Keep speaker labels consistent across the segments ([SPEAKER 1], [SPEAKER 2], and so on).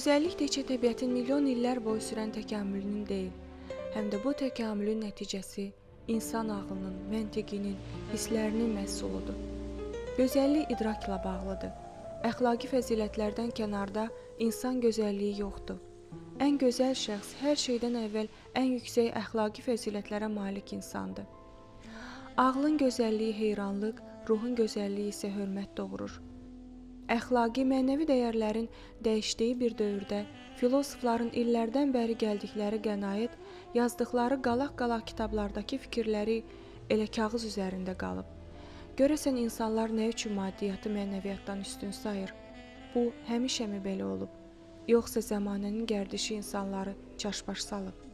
[SPEAKER 1] Gözəllik təkcə təbiətin milyon illər boyu sürən təkamülünün deyil, həm də bu təkamülün nəticəsi insan ağlının, məntiqinin, hisslərinin məhsuludur. Gözəllik idrakla bağlıdır. Əxlaqi fəzilətlərdən kənarda insan gözəlliyi yoxdur. Ən gözəl şəxs hər şeydən əvvəl ən yüksək əxlaqi fəzilətlərə malik insandır. Ağlın gözəlliyi heyranlıq, ruhun gözəlliyi isə hörmət doğurur. Əxlaqi, mənəvi dəyərlərin dəyişdiyi bir dövrdə filosofların illərdən bəri gəldikləri qənaət, yazdıqları qalaq-qalaq kitablardakı fikirləri elə kağız üzərində qalıb. Görəsən insanlar nə üçün maddiyyatı mənəviyyatdan üstün sayır? Bu həmişəmi belə olub? Yoxsa zəmanənin gərdişi insanları çaşbaş salıb?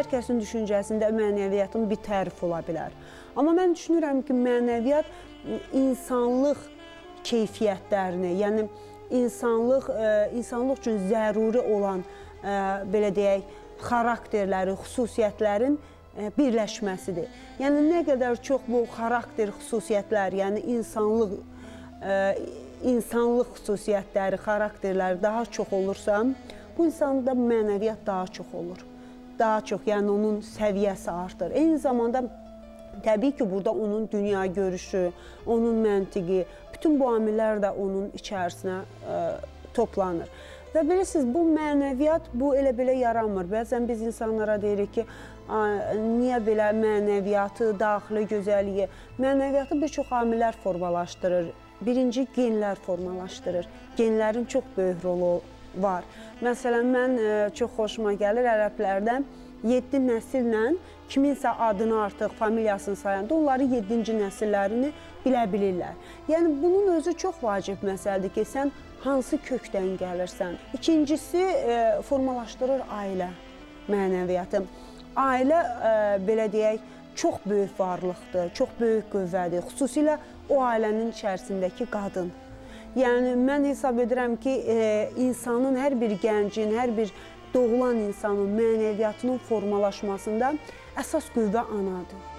[SPEAKER 2] Hər kəsin düşüncəsində mənəviyyatın bir tərifi ola bilər. Amma mən düşünürəm ki, mənəviyyat insanlıq keyfiyyətlərini, yəni insanlıq e, insanlıq üçün zəruri olan e, belə deyək, xarakterləri, xüsusiyyətlərin e, birləşməsidir. Yəni nə qədər çox bu xarakter xüsusiyyətlər, yəni insanlıq insanlıq xüsusiyyətləri, xarakterləri daha çox olursa, bu insanda mənəviyyat daha çox olur daha çox, yəni onun səviyyəsi artır. Eyni zamanda təbii ki, burada onun dünya görüşü, onun məntiqi, bütün bu amillər də onun içərisinə ə, e, toplanır. Və bilirsiniz, bu mənəviyyat bu elə belə yaranmır. Bəzən biz insanlara deyirik ki, niyə belə mənəviyyatı, daxili gözəlliyi, mənəviyyatı bir çox amillər formalaşdırır. Birinci genlər formalaşdırır. Genlərin çox böyük rolu var. Məsələn, mən e, çox xoşuma gəlir ərəblərdən 7 nəsillə kiminsə adını artıq, familiyasını sayanda onları 7-ci nəsillərini bilə bilirlər. Yəni bunun özü çox vacib məsələdir ki, sən hansı kökdən gəlirsən. İkincisi e, formalaşdırır ailə mənəviyyatı. Ailə e, belə deyək, çox böyük varlıqdır, çox böyük qüvvədir. Xüsusilə o ailənin içərisindəki qadın. Yəni mən hesab edirəm ki, e, insanın hər bir gəncin, hər bir doğulan insanın mənəviyyatının formalaşmasında əsas qüvvə anadır.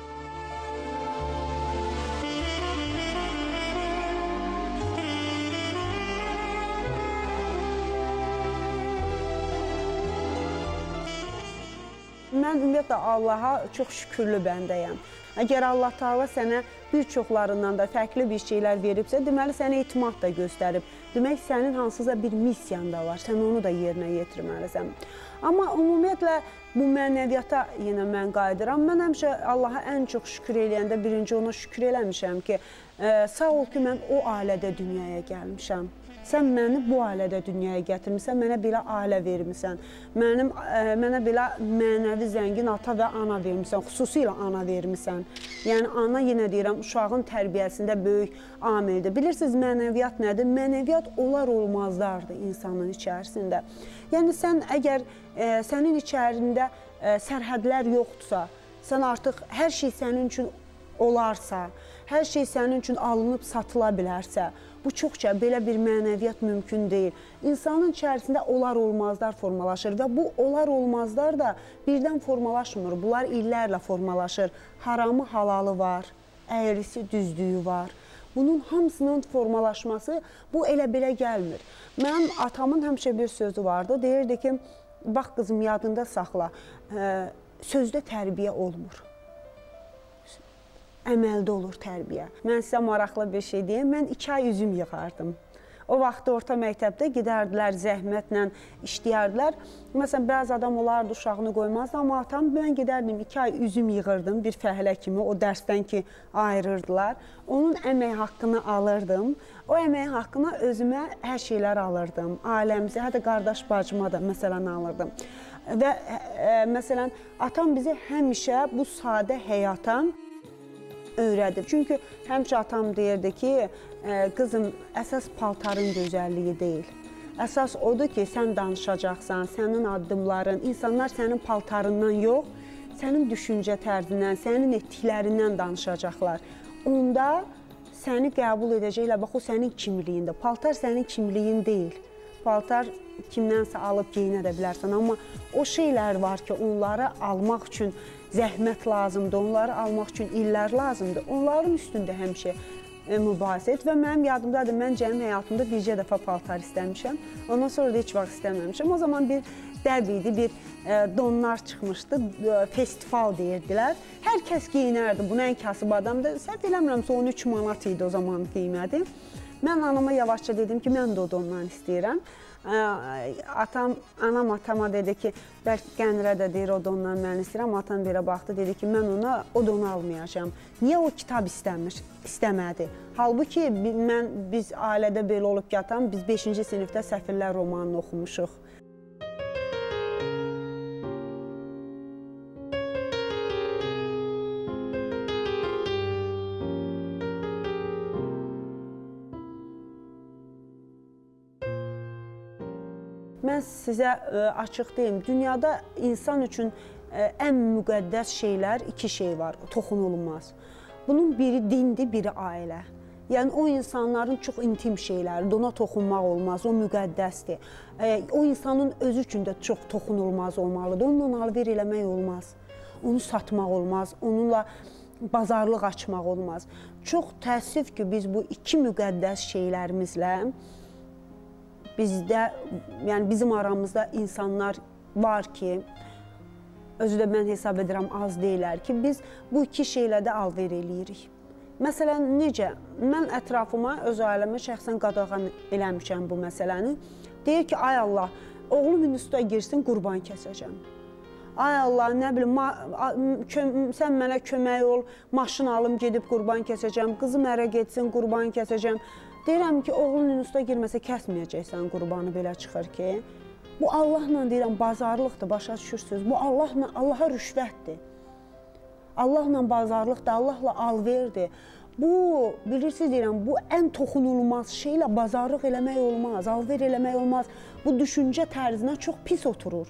[SPEAKER 2] Mən ümumiyyətlə Allaha çox şükürlü bəndəyəm. Əgər Allah Taala sənə bir çoxlarından da fərqli bir şeylər veribsə, deməli sənə etimad da göstərib. Demək sənin hansısa bir missiyan da var. Sən onu da yerinə yetirməlisən. Amma ümumiyyətlə bu mənəviyyata yenə mən qayıdıram. Mən həmişə Allaha ən çox şükür eləyəndə birinci ona şükür eləmişəm ki, ə, sağ ol ki, mən o ailədə dünyaya gəlmişəm. Sən məni bu ailədə dünyaya gətirmisən, mənə belə ailə vermisən. Mənim ə, e, mənə belə mənəvi zəngin ata və ana vermisən, xüsusilə ana vermisən. Yəni ana yenə deyirəm, uşağın tərbiyəsində böyük amildir. Bilirsiniz, mənəviyyat nədir? Mənəviyyat olar olmazlardır insanın içərisində. Yəni sən əgər ə, e, sənin içərisində ə, e, sərhədlər yoxdursa, sən artıq hər şey sənin üçün olarsa, hər şey sənin üçün alınıb satıla bilərsə, Bu çoxca belə bir mənəviyyat mümkün deyil. İnsanın içərisində olar olmazlar formalaşır və bu olar olmazlar da birdən formalaşmır. Bunlar illərlə formalaşır. Haramı, halalı var, əyrisi, düzdüyü var. Bunun hamısının formalaşması bu elə belə gəlmir. Mənim atamın həmişə bir sözü vardı. Deyirdi ki, bax qızım yadında saxla, sözdə tərbiyə olmur əməldə olur tərbiyə. Mən sizə maraqlı bir şey deyim, mən 2 ay üzüm yığardım. O vaxt orta məktəbdə gedərdilər zəhmətlə işləyərdilər. Məsələn, bəzi adam olardı uşağını qoymazdı, amma atam mən gedərdim 2 ay üzüm yığırdım bir fəhlə kimi o dərsdən ki ayırırdılar. Onun əmək haqqını alırdım. O əmək haqqına özümə hər şeylər alırdım. Ailəmizə, hətta qardaş bacıma da məsələn alırdım. Və ə, məsələn, atam bizi həmişə bu sadə həyata öyrədib. Çünki həmişə atam deyirdi ki, qızım, əsas paltarın gözəlliyi deyil. Əsas odur ki, sən danışacaqsan, sənin addımların, insanlar sənin paltarından yox, sənin düşüncə tərzindən, sənin etdiklərindən danışacaqlar. Onda səni qəbul edəcəklər. Bax o sənin kimliyində. Paltar sənin kimliyin deyil. Paltar kimdənsə alıb geyinə də bilərsən, amma o şeylər var ki, onları almaq üçün zəhmət lazımdır, onları almaq üçün illər lazımdır. Onların üstündə həmişə e, mübahisə et və mənim yadımdadır, mən cəmi həyatımda bircə dəfə paltar istəmişəm. Ondan sonra da heç vaxt istəməmişəm. O zaman bir dəb idi, bir e, donlar çıxmışdı, e, festival deyirdilər. Hər kəs geyinərdi, bunu ən kasıb adamdır. Səhv eləmirəmsə 13 manat idi o zaman qiyməti. Mən anama yavaşca dedim ki, mən də o dondan istəyirəm. Atam, anam atama dedi ki, bəlkə Qənirə də deyir o dondan mən istəyirəm. Atam belə baxdı, dedi ki, mən ona o donu almayacağam. Niyə o kitab istəmiş, istəmədi? Halbuki mən biz ailədə belə olub ki, atam biz 5-ci sinifdə Səfirlər romanını oxumuşuq. Mən sizə e, açıq deyim, dünyada insan üçün e, ən müqəddəs şeylər iki şey var, toxunulmaz. Bunun biri dindir, biri ailə. Yəni o insanların çox intim şeyləridir. Ona toxunmaq olmaz, o müqəddəsdir. E, o insanın özü üçün də çox toxunulmaz olmalıdır. Onunla alver eləmək olmaz. Onu satmaq olmaz, onunla bazarlıq açmaq olmaz. Çox təəssüf ki, biz bu iki müqəddəs şeylərimizlə bizdə, yəni bizim aramızda insanlar var ki, özü də mən hesab edirəm az deyilər ki, biz bu iki şeylə də alver eləyirik. Məsələn, necə? Mən ətrafıma, öz ailəmə şəxsən qadağan eləmişəm bu məsələni. Deyir ki, ay Allah, oğlum instituta girsin, qurban kəsəcəm. Ay Allah, nə bilim, sən mənə kömək ol, maşın alım, gedib qurban kəsəcəm, qızım ərə getsin, qurban kəsəcəm. Deyirəm ki, oğlun instituta girməsə kəsməyəcəksən qurbanı belə çıxır ki. Bu Allahla deyirəm bazarlıqdır, başa düşürsüz? Bu Allahla Allaha rüşvətdir. Allahla bazarlıqdır, Allahla alverdir. Bu bilirsiniz deyirəm, bu ən toxunulmaz şeylə bazarlıq eləmək olmaz, alver eləmək olmaz. Bu düşüncə tərzinə çox pis oturur.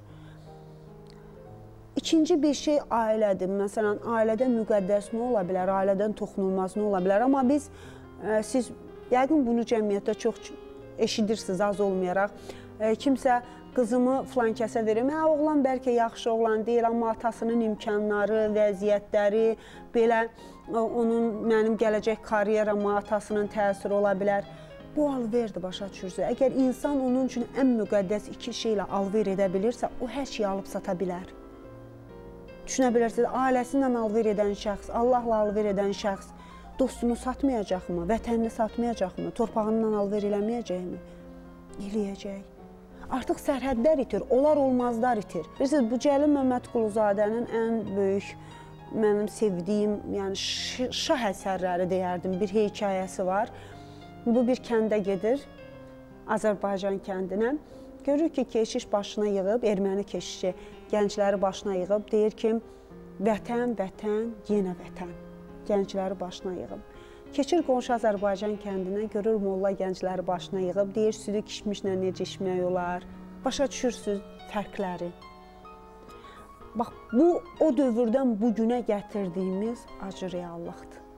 [SPEAKER 2] İkinci bir şey ailədir. Məsələn, ailədə müqəddəs nə ola bilər, ailədən toxunulmaz nə ola bilər? Amma biz ə, siz Yəqin bunu cəmiyyətdə çox eşidirsiniz az olmayaraq. E, kimsə qızımı filan kəsə verim. Hə, oğlan bəlkə yaxşı oğlan deyil, amma atasının imkanları, vəziyyətləri belə onun mənim gələcək karyerama, atasının təsiri ola bilər. Bu alverdir, başa düşürsünüz. Əgər insan onun üçün ən müqəddəs iki şeylə alver edə bilirsə, o hər şeyi alıb sata bilər. Düşünə bilərsiniz, ailəsi ilə alver edən şəxs, Allahla alver edən şəxs dostunu satmayacaqmı, vətənini satmayacaqmı, torpağından alver eləməyəcəkmi? Eləyəcək. Artıq sərhədlər itir, olar olmazlar itir. Bilirsiniz, bu Cəlil Məmmədquluzadənin ən böyük mənim sevdiyim, yəni şah əsərləri deyərdim, bir hekayəsi var. Bu bir kəndə gedir, Azərbaycan kəndinə. Görür ki, keşiş başına yığıb, erməni keşişi gəncləri başına yığıb, deyir ki, vətən, vətən, yenə vətən gəncləri başına yığıb. Keçir qonşu Azərbaycan kəndinə, görür molla gəncləri başına yığıb, deyir südü kişmişlə necə içmək olar. Başa düşürsüz fərqləri. Bax bu o dövrdən bu günə gətirdiyimiz acı reallıqdır.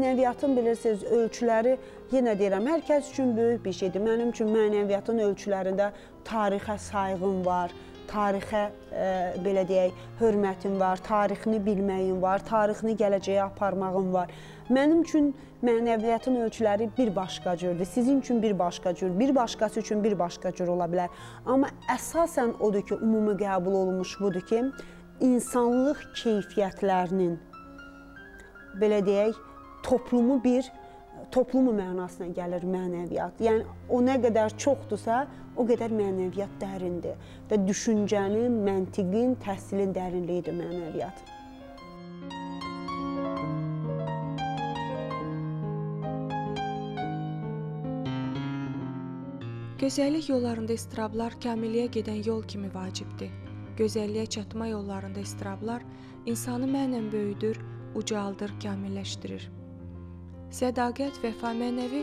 [SPEAKER 2] Mənəviyyatın bilirsiniz, ölçüləri yenə deyirəm, hər kəs üçün böyük bir şeydir. Mənim üçün mənəviyyatın ölçülərində tarixə sayğım var, tarixə e, belə deyək, hörmətim var, tarixini bilməyim var, tarixini gələcəyə aparmağım var. Mənim üçün mənəviyyatın ölçüləri bir başqa cürdür. Sizin üçün bir başqa cür, bir başqası üçün bir başqa cür ola bilər. Amma əsasən odur ki, ümumi qəbul olunmuş budur ki, insanlıq keyfiyyətlərinin belə deyək, toplumu bir toplumu mənasına gəlir mənəviyyat. Yəni o nə qədər çoxdursa, o qədər mənəviyyat dərindir və düşüncənin, məntiqin, təhsilin dərinliyidir mənəviyyat.
[SPEAKER 1] Gözəllik yollarında istirablar kamilliyə gedən yol kimi vacibdir. Gözəlliyə çatma yollarında istirablar insanı mənən böyüdür, ucaldır, kamilləşdirir. Sədaqət, vəfa, mənəvi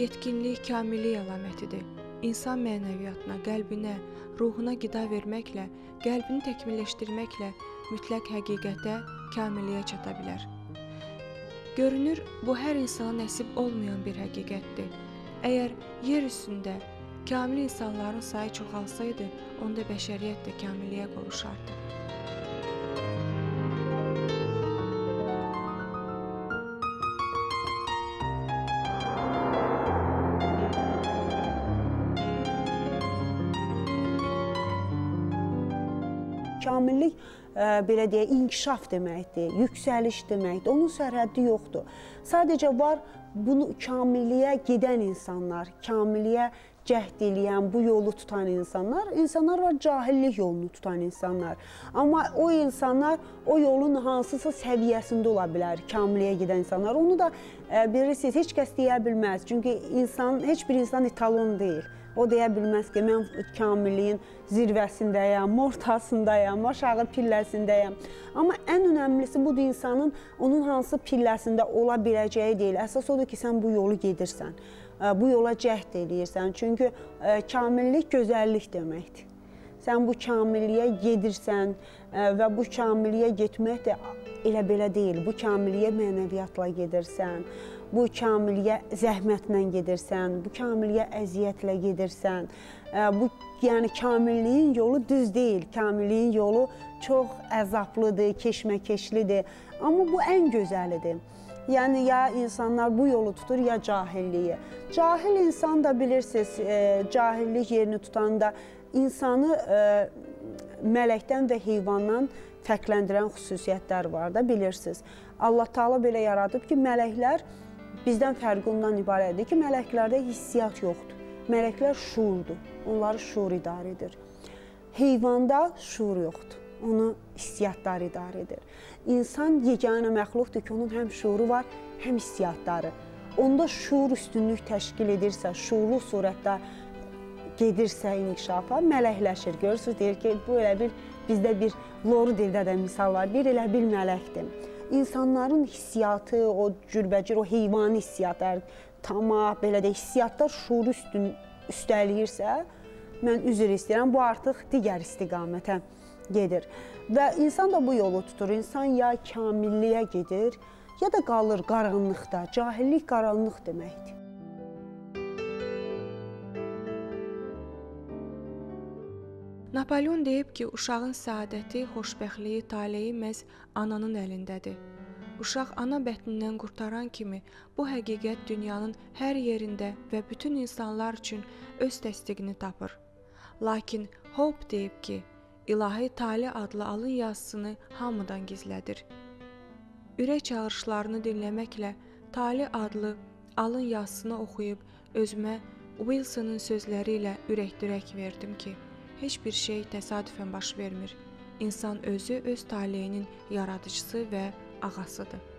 [SPEAKER 1] yetkinlik, kamillik əlamətidir. İnsan mənəviyyatına, qəlbinə, ruhuna qida verməklə, qəlbini təkmilləşdirməklə mütləq həqiqətə, kamilliyə çata bilər. Görünür, bu hər insana nəsib olmayan bir həqiqətdir. Əgər yer üstündə kamil insanların sayı çoxalsaydı, onda bəşəriyyət də kamilliyə qovuşardı.
[SPEAKER 2] Belə deyək, inkişaf deməkdir, yüksəliş deməkdir. Onun sərhəddi yoxdur. Sadəcə var bunu kamilliyə gedən insanlar, kamilliyə cəhd eləyən, bu yolu tutan insanlar, insanlar var cahillik yolunu tutan insanlar. Amma o insanlar o yolun hansısa səviyyəsində ola bilər, kamilliyə gedən insanlar. Onu da ə, bilirsiniz, heç kəs deyə bilməz. Çünki insan heç bir insan etalon deyil. O deyə bilməz ki, mən kamilliyin zirvəsindəyəm, ortasındayam, aşağı pilləsindəyəm. Amma ən önəmlisi budur insanın onun hansı pilləsində ola biləcəyi deyil. Əsas odur ki, sən bu yolu gedirsən. Bu yola cəhd eləyirsən. Çünki kamillik gözəllik deməkdir. Sən bu kamilliyə gedirsən və bu kamilliyə getmək də elə belə deyil. Bu kamilliyə mənəviyyatla gedirsən bu kamilliyə zəhmətlə gedirsən, bu kamilliyə əziyyətlə gedirsən. Bu yəni kamilliyin yolu düz deyil. Kamilliyin yolu çox əzablıdır, keşməkeşlidir. Amma bu ən gözəlidir. Yəni ya insanlar bu yolu tutur ya cahilliyi. Cahil insan da bilirsiniz, e, cahillik yerini tutanda insanı e, mələkdən və heyvandan fərqləndirən xüsusiyyətlər var da bilirsiniz. Allah Taala belə yaradıb ki, mələklər Bizdən fərqi ondan ibarətdir ki, mələklərdə hissiyat yoxdur. Mələklər şuurdur. Onları şuur idarə edir. Heyvanda şuur yoxdur. Onu hissiyatlar idarə edir. İnsan yeganə məxluqdur ki, onun həm şuuru var, həm hissiyatları. Onda şuur üstünlük təşkil edirsə, şuurlu surətdə gedirsə inkişafa, mələkləşir. Görürsüz, deyir ki, bu elə bir bizdə bir loru dildə də misal var. Bir elə bir mələkdir insanların hissiyatı, o cürbəcür, o heyvani hissiyatlar, tamah, belə də hissiyatlar şuuru üstün üstələyirsə, mən üzr istəyirəm, bu artıq digər istiqamətə gedir. Və insan da bu yolu tutur. İnsan ya kamilliyə gedir, ya da qalır qaranlıqda. Cahillik qaranlıq deməkdir.
[SPEAKER 1] Napolyon deyib ki, uşağın səadəti, xoşbəxtliyi, taleyi məhz ananın əlindədir. Uşaq ana bətnindən qurtaran kimi bu həqiqət dünyanın hər yerində və bütün insanlar üçün öz təsdiqini tapır. Lakin Hope deyib ki, İlahi Tali adlı alın yazısını hamıdan gizlədir. Ürək çağırışlarını dinləməklə Tali adlı alın yazısını oxuyub özümə Wilsonun sözləri ilə ürək-dirək verdim ki, heç bir şey təsadüfən baş vermir. İnsan özü öz taleyinin yaradıcısı və ağasıdır.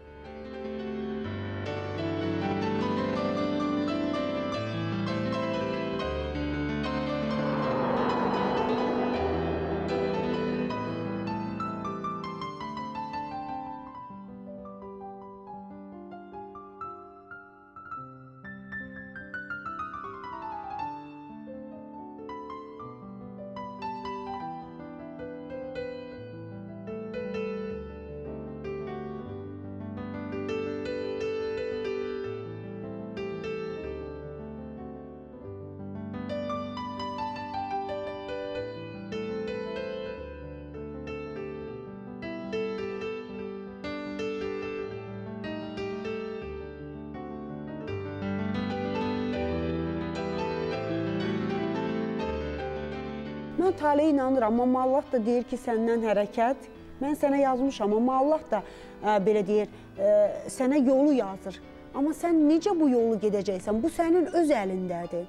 [SPEAKER 2] Mən taleyə inanıram, amma Allah da deyir ki, səndən hərəkət. Mən sənə yazmışam, amma Allah da ə, belə deyir, ə, sənə yolu yazır. Amma sən necə bu yolu gedəcəksən? Bu sənin öz əlindədir.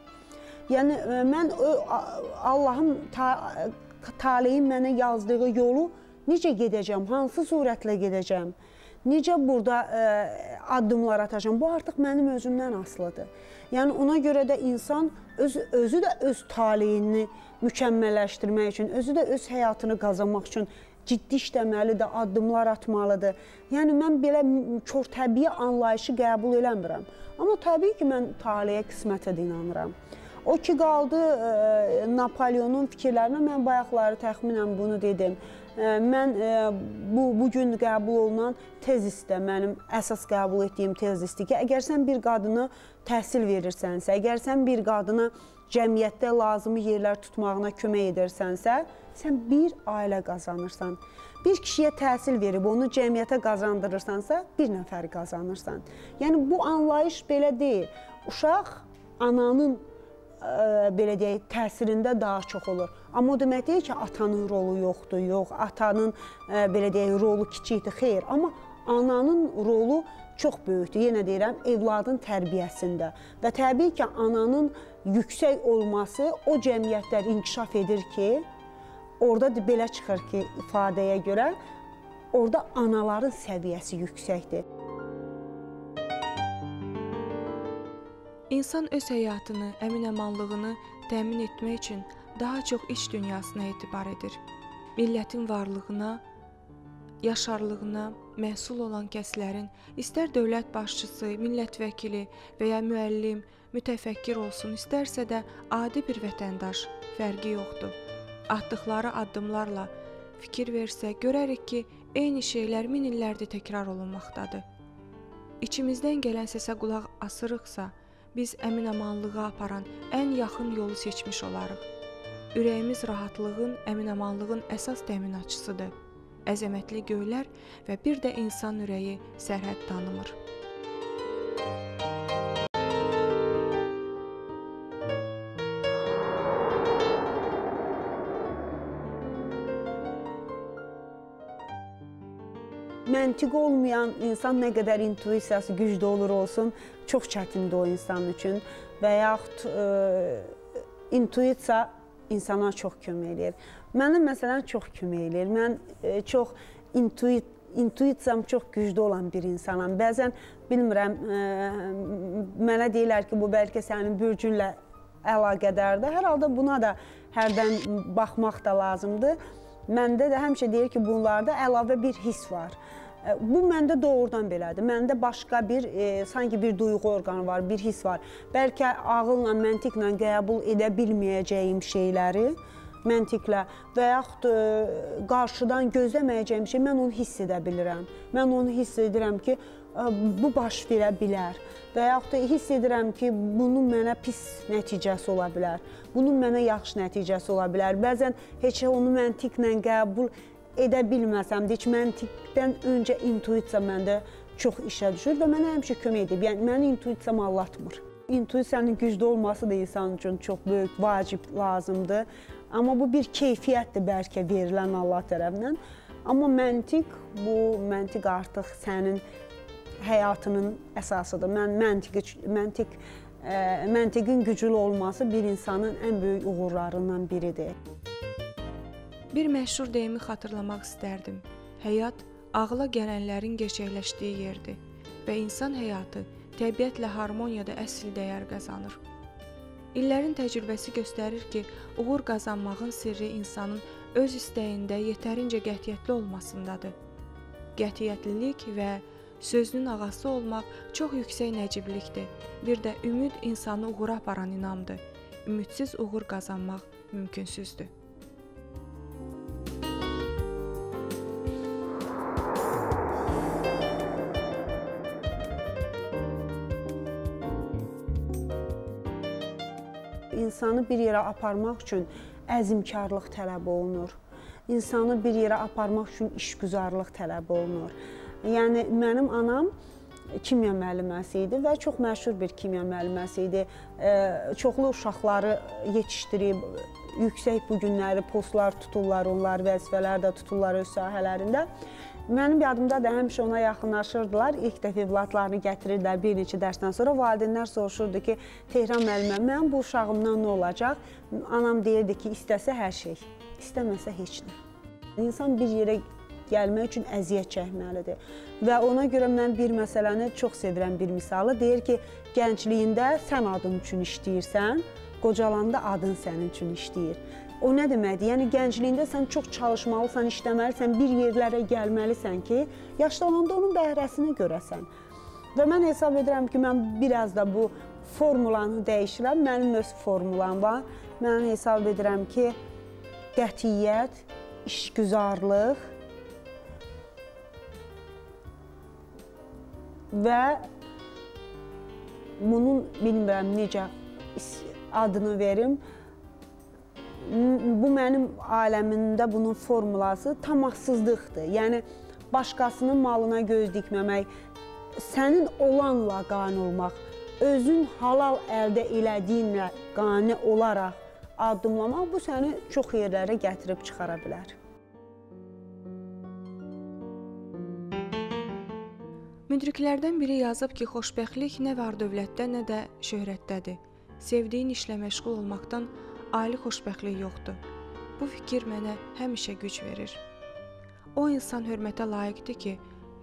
[SPEAKER 2] Yəni ə, mən ö, Allahın ta, taleyin mənə yazdığı yolu necə gedəcəm? Hansı surətlə gedəcəm? necə burada ə, addımlar atacağam? Bu artıq mənim özümdən asılıdır. Yəni ona görə də insan öz özü də öz taleyini mükəmməlləşdirmək üçün, özü də öz həyatını qazanmaq üçün ciddi işləməlidir, addımlar atmalıdır. Yəni mən belə çox təbii anlayışı qəbul eləmirəm. Amma təbii ki, mən taleyə, qismətə də inanıram. O ki qaldı e, Napoleonun fikirlərinə mən bayaqları təxminən bunu dedim. Mən e, bu bu gün qəbul olunan tezisdə mənim əsas qəbul etdiyim tezisdir ki, əgər sən bir qadını təhsil verirsənsə, əgər sən bir qadına cəmiyyətdə lazımi yerlər tutmağına kömək edirsənsə, sən bir ailə qazanırsan. Bir kişiyə təhsil verib onu cəmiyyətə qazandırırsansa, bir nəfəri qazanırsan. Yəni bu anlayış belə deyil. Uşaq ananın ə, belə deyək, təsirində daha çox olur. Amma o demək deyil ki, atanın rolu yoxdur, yox, atanın ə, belə deyək, rolu kiçikdir. Xeyr, amma ananın rolu çox böyükdür. Yenə deyirəm, evladın tərbiyəsində və təbii ki, ananın yüksək olması o cəmiyyətlər inkişaf edir ki, orada belə çıxır ki, ifadəyə görə orada anaların səviyyəsi yüksəkdir.
[SPEAKER 1] İnsan öz həyatını, əminəmanlığını təmin etmək üçün daha çox iç dünyasına etibar edir. Millətin varlığına, yaşarlığına məhsul olan kəslərin istər dövlət başçısı, millət vəkili və ya müəllim, mütəfəkkir olsun, istərsə də adi bir vətəndaş, fərqi yoxdur atdıqları addımlarla fikir versək, görərik ki, eyni şeylər min illərdir təkrar olunmaqdadır. İçimizdən gələn səsə qulaq asırıqsa, biz əminamanlığa aparan ən yaxın yolu seçmiş olarıq. Ürəyimiz rahatlığın, əminamanlığın əsas təminatçısıdır. Əzəmətli göylər və bir də insan ürəyi sərhəd tanımır.
[SPEAKER 2] Məntiqi olmayan insan nə qədər intuisiyası güclü olur olsun, çox çətindir o insan üçün və yaxud e, intuisiya insana çox kömək eləyir. Mənim məsələn çox kömək eləyir. Mən e, çox intuit intuisiyam çox güclü olan bir insanam. Bəzən bilmirəm, e, mənə deyirlər ki, bu bəlkə sənin bürcünlə əlaqədardır. Hər halda buna da hərdən baxmaq da lazımdır. Məndə də həmişə deyir ki, bunlarda əlavə bir hiss var. Bu məndə doğrudan belədir. Məndə başqa bir, e, sanki bir duyğu orqanı var, bir hiss var. Bəlkə ağılla, məntiqlə qəbul edə bilməyəcəyim şeyləri məntiqlə və yaxud e, qarşıdan gözləməyəcəyim şey mən onu hiss edə bilirəm. Mən onu hiss edirəm ki, e, bu baş verə bilər və yaxud da hiss edirəm ki, bunun mənə pis nəticəsi ola bilər. Bunun mənə yaxşı nəticəsi ola bilər. Bəzən heç onu məntiqlə qəbul edə bilməsəm də, heç məntiqdən öncə intuisiya məndə çox işə düşür və mənə həmişə kömək edib. Yəni məni intuisiyam allatmır. İntuisiyanın güclü olması da insan üçün çox böyük vacib lazımdır. Amma bu bir keyfiyyətdir bəlkə verilən Allah tərəfindən. Amma məntiq bu məntiq artıq sənin həyatının əsasıdır. Mən məntiq məntiq ə, məntiqin güclü olması bir insanın ən böyük uğurlarından biridir.
[SPEAKER 1] Bir məşhur deyimi xatırlamaq istərdim. Həyat ağla gələnlərin gerçəkləşdiyi yerdir və insan həyatı təbiətlə harmoniyada əsl dəyər qazanır. İllərin təcrübəsi göstərir ki, uğur qazanmağın sirri insanın öz istəyində yetərincə qətiyyətli olmasındadır. Qətiyyətlilik və sözünün ağası olmaq çox yüksək nəciblikdir. Bir də ümid insanı uğura aparan inamdır. Ümidsiz uğur qazanmaq mümkünsüzdür.
[SPEAKER 2] İnsanı bir yerə aparmaq üçün əzmkarlıq tələb olunur. İnsanı bir yerə aparmaq üçün işgüzarlıq tələb olunur. Yəni mənim anam kimya müəlliməsi idi və çox məşhur bir kimya müəlliməsi idi. Çoxlu uşaqları yetişdirib, yüksək bu günləri postlar tuturlar, onlar vəzifələr də tuturlar öz sahələrində. Mənim yadımda da həmişə ona yaxınlaşırdılar. İlk dəfə övladlarını gətirirdilər bir neçə dərsdən sonra. Valideynlər soruşurdu ki, Tehran müəllimə, mənim bu uşağımdan nə olacaq? Anam deyirdi ki, istəsə hər şey, istəməsə heç nə. İnsan bir yerə gəlmək üçün əziyyət çəkməlidir. Və ona görə mən bir məsələni çox sevirəm bir misalı. Deyir ki, gəncliyində sən adın üçün işləyirsən, qocalanda adın sənin üçün işləyir. O nə deməkdir? Yəni gəncliyində sən çox çalışmalısan, işləməlisən, bir yerlərə gəlməlisən ki, yaşlananda onun bəhrəsini görəsən. Və mən hesab edirəm ki, mən biraz da bu formulanı dəyişirəm. Mənim öz formulam var. Mən hesab edirəm ki, qətiyyət, işgüzarlıq və bunun bilmirəm necə adını verim. Bu mənim aləmində bunun formulası tamassızlıqdır. Yəni başqasının malına göz dikməmək, sənin olanla qane olmaq, özün halal əldə elədiyinlə qane olaraq addımlamaq bu səni çox yerlərə gətirib çıxara bilər.
[SPEAKER 1] Müdriklərdən biri yazıb ki, xoşbəxtlik nə var dövlətdə, nə də şöhrətdədir. Sevdiyin işlə məşğul olmaqdan ali xoşbəxtlik yoxdur. Bu fikir mənə həmişə güc verir. O insan hörmətə layiqdir ki,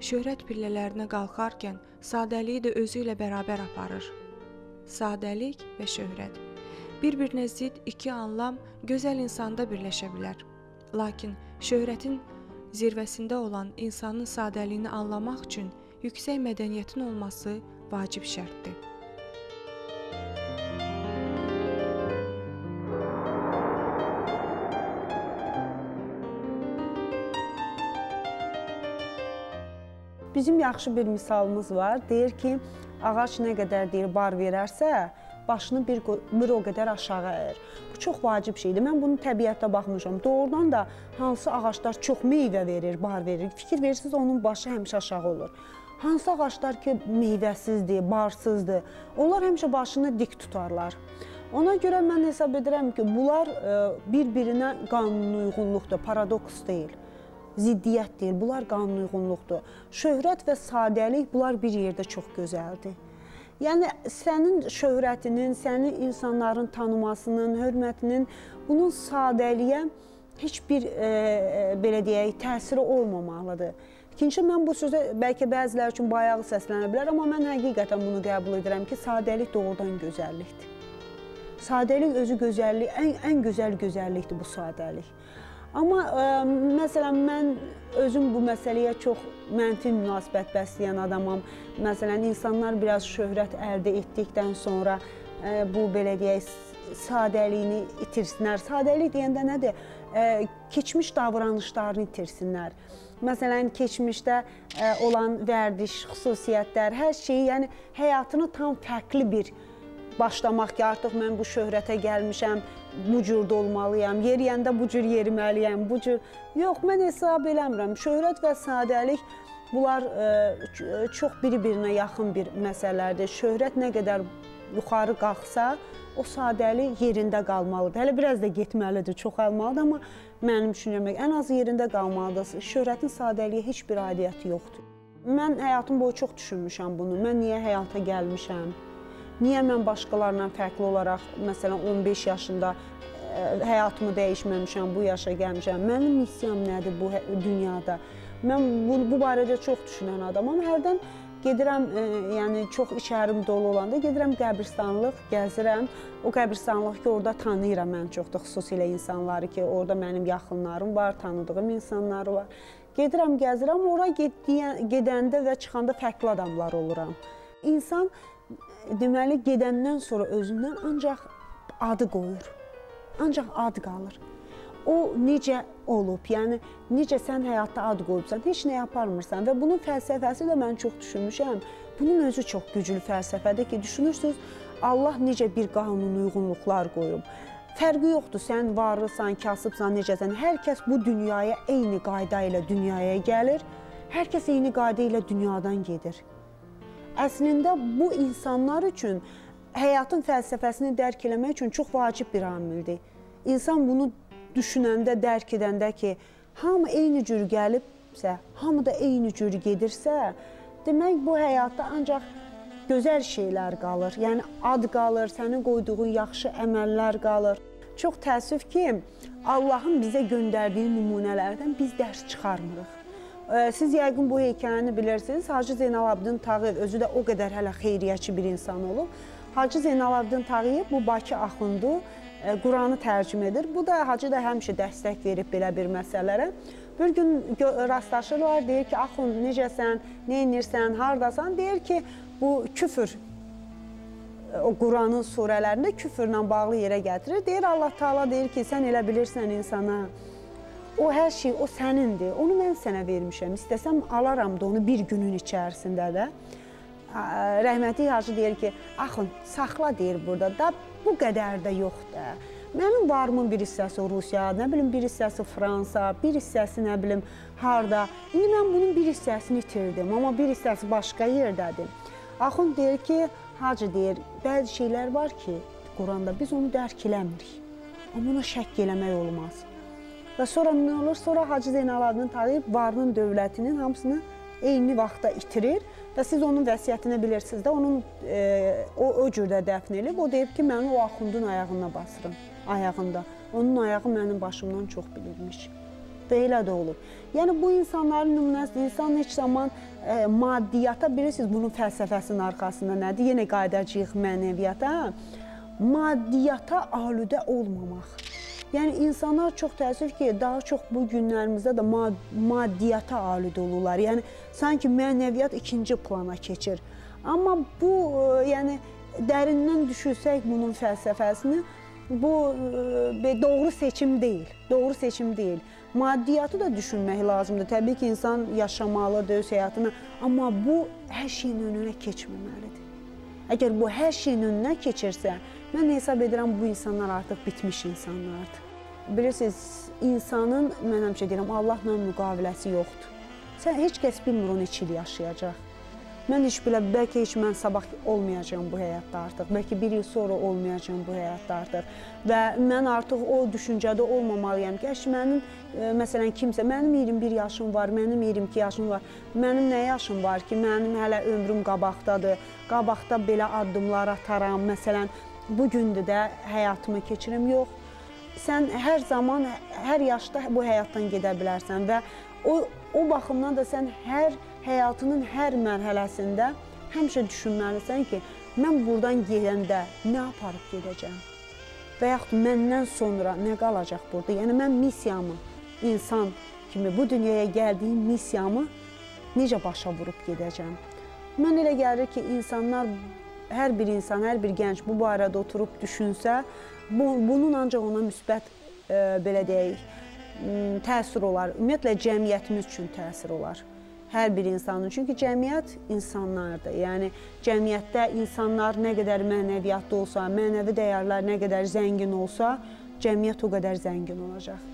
[SPEAKER 1] şöhrət pillələrinə qalxarkən sadəliyi də özü ilə bərabər aparır. Sadəlik və şöhrət Bir-birinə zidd iki anlam gözəl insanda birləşə bilər. Lakin şöhrətin zirvəsində olan insanın sadəliyini anlamaq üçün yüksək mədəniyyətin olması vacib şərtdir.
[SPEAKER 2] Bizim yaxşı bir misalımız var. Deyir ki, ağac nə qədər deyir bar verərsə, başını bir, bir o qədər aşağı əyir. Bu çox vacib şeydir. Mən bunu təbiətdə baxmışam. Doğrudan da hansı ağaclar çox meyvə verir, bar verir. Fikir verirsiniz onun başı həmişə aşağı olur. Hansı ağaclar ki meyvəsizdir, barsızdır, onlar həmişə başını dik tutarlar. Ona görə mən hesab edirəm ki, bunlar e, bir-birinə qanun uyğunluqdur, paradoks deyil ziddiyyət deyil. Bunlar qanun uyğunluqdur. Şöhrət və sadəlik bunlar bir yerdə çox gözəldir. Yəni sənin şöhrətinin, səni insanların tanımasının, hörmətinin bunun sadəliyə heç bir e, e, belə deyək, təsiri olmamalıdır. İkinci mən bu sözə bəlkə bəzilər üçün bayağı səslənə bilər, amma mən həqiqətən bunu qəbul edirəm ki, sadəlik doğrudan gözəllikdir. Sadəlik özü gözəllik, ən ən gözəl gözəllikdir bu sadəlik. Amma ə, e, məsələn mən özüm bu məsələyə çox mənfi münasibət bəsləyən adamam. Məsələn, insanlar biraz şöhrət əldə etdikdən sonra ə, e, bu belə deyək sadəliyini itirsinlər. Sadəlik deyəndə nədir? Ə, keçmiş davranışlarını itirsinlər. Məsələn, keçmişdə ə, olan vərdiş, xüsusiyyətlər, hər şeyi, yəni həyatını tam fərqli bir başlamaq ki, artıq mən bu şöhrətə gəlmişəm, bu cürdə olmalıyam, yeriyəndə bu cür yeriməliyəm, bu cür. Yox, mən hesab eləmirəm. Şöhrət və sadəlik bunlar ə, e, çox biri-birinə yaxın bir məsələlərdir. Şöhrət nə qədər yuxarı qalxsa, o sadəlik yerində qalmalıdır. Hələ biraz da getməlidir, çoxalmalıdır, amma mənim düşüncəmə ən az yerində qalmalıdır. Şöhrətin sadəliyə heç bir aidiyyəti yoxdur. Mən həyatım boyu çox düşünmüşəm bunu. Mən niyə həyata gəlmişəm? Niyə mən başqalarından fərqli olaraq, məsələn, 15 yaşında e, həyatımı dəyişməmişəm, bu yaşa gəlmişəm. Mənim missiyam nədir bu hə, dünyada? Mən bu, bu barədə çox düşünən adamam. Hərdən gedirəm, e, yəni çox içərim dolu olanda gedirəm qəbristanlıq, gəzirəm. O qəbristanlıq ki, orada tanıyıram mən çox da xüsusilə insanları ki, orada mənim yaxınlarım var, tanıdığım insanlar var. Gedirəm, gəzirəm, ora gedəndə və çıxanda fərqli adamlar oluram. İnsan deməli gedəndən sonra özündən ancaq adı qoyur. Ancaq ad qalır. O necə olub, yəni necə sən həyatda ad qoyubsan, heç nə yaparmırsan və bunun fəlsəfəsi də mən çox düşünmüşəm. Bunun özü çox güclü fəlsəfədir ki, düşünürsüz Allah necə bir qanun uyğunluqlar qoyub. Fərqi yoxdur, sən varlısan, kasıbsan, necəsən. Hər kəs bu dünyaya eyni qayda ilə dünyaya gəlir. Hər kəs eyni qayda ilə dünyadan gedir. Əslində bu insanlar üçün həyatın fəlsəfəsini dərk eləmək üçün çox vacib bir amildir. İnsan bunu düşünəndə, dərk edəndə ki, hamı eyni cür gəlibsə, hamı da eyni cür gedirsə, demək bu həyatda ancaq gözəl şeylər qalır. Yəni ad qalır, sənin qoyduğun yaxşı əməllər qalır. Çox təəssüf ki, Allahın bizə göndərdiyi nümunələrdən biz dərs çıxarmırıq. Siz yəqin bu hekayəni bilirsiniz. Hacı Zeynalabdin Tağıyev özü də o qədər hələ xeyriyyəçi bir insan olub. Hacı Zeynalabdin Tağıyev bu Bakı axundu Quranı tərcümə edir. Bu da Hacı da həmişə dəstək verib belə bir məsələlərə. Bir gün rastlaşırlar, deyir ki, axund necəsən, nə edirsən, hardasan? Deyir ki, bu küfür o Quranın surələrində küfrlə bağlı yerə gətirir. Deyir Allah Taala deyir ki, sən elə bilirsən insana. O hər şey o sənindir. Onu mən sənə vermişəm. İstəsəm alaram da onu bir günün içərisində də. Rəhmətli Hacı deyir ki, axın saxla deyir burada da bu qədər də yoxdur. Mənim varımın bir hissəsi Rusiya, nə bilim bir hissəsi Fransa, bir hissəsi nə bilim harda. İndi mən bunun bir hissəsini itirdim, amma bir hissəsi başqa yerdədir. Axund deyir ki, Hacı deyir, bəzi şeylər var ki, Quranda biz onu dərk eləmirik. Amma ona şəkk eləmək olmaz. Və sonra nə olur? Sonra Hacı Zeynalabdin Tağıyev varının, dövlətinin hamısını eyni vaxtda itirir və siz onun vəsiyyətini bilirsiniz də, onun e, o, o cürdə dəfn edib. O deyib ki, məni o axundun ayağına basırım, ayağında. Onun ayağı mənim başımdan çox bilirmiş. Və elə də olub. Yəni bu insanların nümunəsi, insan heç zaman e, maddiyyata bilirsiniz bunun fəlsəfəsinin arxasında nədir? Yenə qayıdacağıq mənəviyyata. Maddiyyata aludə olmamaq. Yəni insanlar çox təəssüf ki, daha çox bu günlərimizdə də mad maddiyyata aludə olurlar. Yəni sanki mənəviyyat ikinci plana keçir. Amma bu e, yəni dərindən düşünsək bunun fəlsəfəsini, bu e, doğru seçim deyil. Doğru seçim deyil. Maddiyyatı da düşünmək lazımdır. Təbii ki, insan yaşamalıdır öz həyatını, amma bu hər şeyin önünə keçməməlidir. Əgər bu hər şeyin önünə keçirsə, mən hesab edirəm bu insanlar artıq bitmiş insanlardır. Bilirsiniz, insanın mən həmişə deyirəm, Allahla müqaviləsi yoxdur. Sən heç kəs bilmir o neçə il yaşayacaq. Mən heç bilə, bəlkə heç mən sabah olmayacağam bu həyatda artıq. Bəlkə bir il sonra olmayacağam bu həyatda artıq. Və mən artıq o düşüncədə olmamalıyam ki, əş mənim, e, məsələn, kimsə, mənim 21 yaşım var, mənim 22 yaşım var. Mənim nə yaşım var ki, mənim hələ ömrüm qabaqdadır. Qabaqda belə addımlar ataram. Məsələn, bu gündür də həyatımı keçirim. Yox, sən hər zaman, hər yaşda bu həyatdan gedə bilərsən və o, o baxımdan da sən hər həyatının hər mərhələsində həmişə düşünməlisən ki, mən buradan gedəndə nə aparıb gedəcəm? Və yaxud məndən sonra nə qalacaq burada? Yəni mən missiyamı, insan kimi bu dünyaya gəldiyim missiyamı necə başa vurub gedəcəm? Mən elə gəlir ki, insanlar hər bir insan, hər bir gənc bu barədə oturub düşünsə, bu, bunun ancaq ona müsbət e, belə deyək, təsir olar. Ümumiyyətlə cəmiyyətimiz üçün təsir olar hər bir insanın. Çünki cəmiyyət insanlardır. Yəni cəmiyyətdə insanlar nə qədər mənəviyyatlı olsa, mənəvi dəyərlər nə qədər zəngin olsa, cəmiyyət o qədər zəngin olacaq.